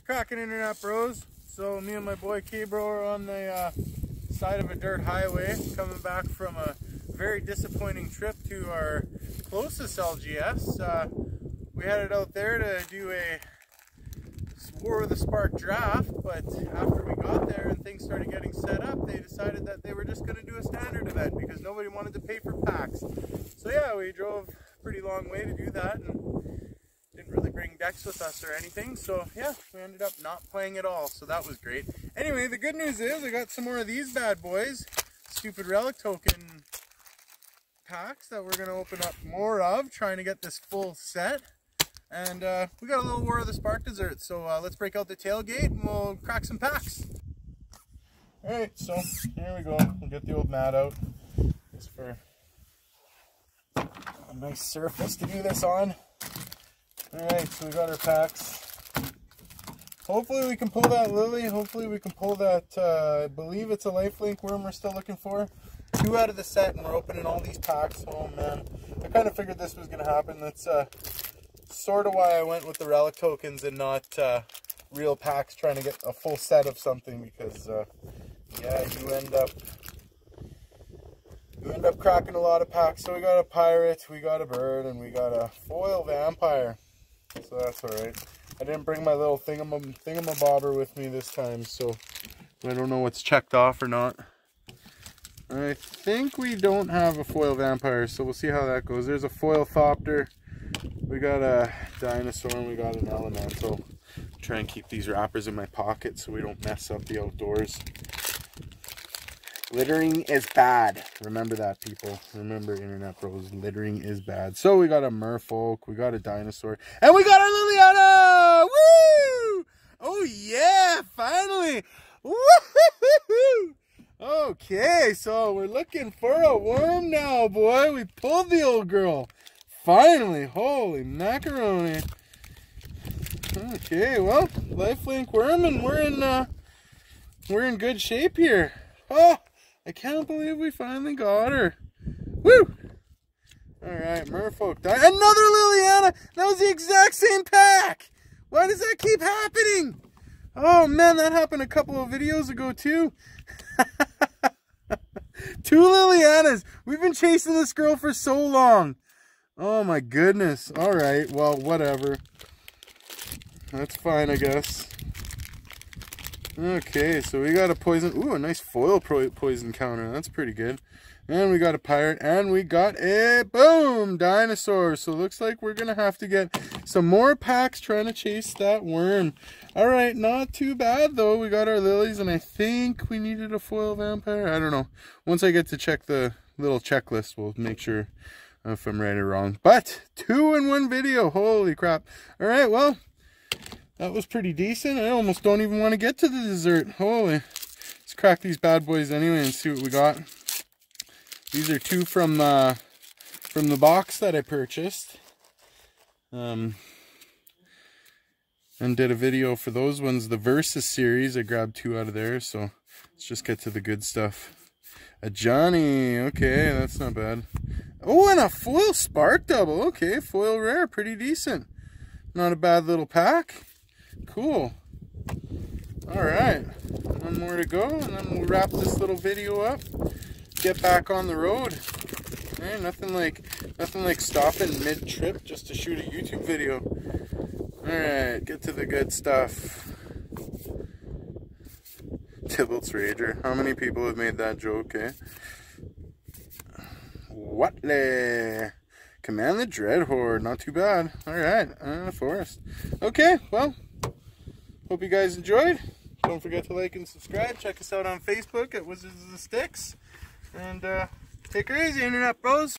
What's cracking internet bros? So me and my boy K-Bro are on the uh, side of a dirt highway coming back from a very disappointing trip to our closest LGS. Uh, we headed out there to do a War of the Spark draft, but after we got there and things started getting set up, they decided that they were just going to do a standard event because nobody wanted to pay for packs. So yeah, we drove a pretty long way to do that and decks with us or anything. So yeah, we ended up not playing at all. So that was great. Anyway, the good news is I got some more of these bad boys. Stupid relic token packs that we're going to open up more of, trying to get this full set. And uh, we got a little War of the Spark dessert, so uh, let's break out the tailgate and we'll crack some packs. Alright, so here we go. We'll get the old mat out just for a nice surface to do this on. Alright, so we got our packs. Hopefully we can pull that lily. Hopefully we can pull that, uh, I believe it's a lifelink worm we're still looking for. Two out of the set and we're opening all these packs. Oh man, I kind of figured this was going to happen. That's uh, sort of why I went with the relic tokens and not uh, real packs trying to get a full set of something because uh, yeah you end up you end up cracking a lot of packs so we got a pirate we got a bird and we got a foil vampire so that's all right I didn't bring my little thingam thingamabobber with me this time so I don't know what's checked off or not I think we don't have a foil vampire so we'll see how that goes there's a foil thopter we got a dinosaur and we got an elemental. Try and keep these wrappers in my pocket so we don't mess up the outdoors. Littering is bad. Remember that, people. Remember, Internet Bros. Littering is bad. So we got a merfolk, we got a dinosaur, and we got our Liliana! Woo! Oh, yeah! Finally! Woo hoo! Okay, so we're looking for a worm now, boy. We pulled the old girl. Finally, holy macaroni. Okay, well, lifelink worm and we're in uh we're in good shape here. Oh, I can't believe we finally got her. Woo! Alright, merfolk die. Another Liliana! That was the exact same pack! Why does that keep happening? Oh man, that happened a couple of videos ago too. Two Lilianas! We've been chasing this girl for so long. Oh my goodness. All right. Well, whatever. That's fine, I guess. Okay, so we got a poison. Ooh, a nice foil poison counter. That's pretty good. And we got a pirate, and we got a boom dinosaur. So it looks like we're gonna have to get some more packs trying to chase that worm. All right, not too bad though. We got our lilies, and I think we needed a foil vampire. I don't know. Once I get to check the little checklist, we'll make sure if I'm right or wrong. But two in one video. Holy crap. All right, well, that was pretty decent. I almost don't even want to get to the dessert. Holy. Let's crack these bad boys anyway and see what we got. These are two from uh, from the box that I purchased. Um, and did a video for those ones. The Versus series, I grabbed two out of there. So let's just get to the good stuff. A Johnny. Okay, that's not bad. Oh, and a foil spark double. Okay, foil rare. Pretty decent. Not a bad little pack. Cool. All right. One more to go, and then we'll wrap this little video up. Get back on the road. Hey, nothing like nothing like stopping mid-trip just to shoot a YouTube video. All right, get to the good stuff. Tibalt's Rager. How many people have made that joke, eh? Watley. Command the Dread Horde. Not too bad. Alright, uh, Forest. Okay, well, hope you guys enjoyed. Don't forget to like and subscribe. Check us out on Facebook at Wizards of the Sticks. And uh, take her easy, Internet Bros.